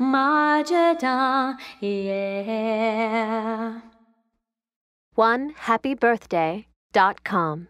Rajadam, yeah. One happy birthday dot com.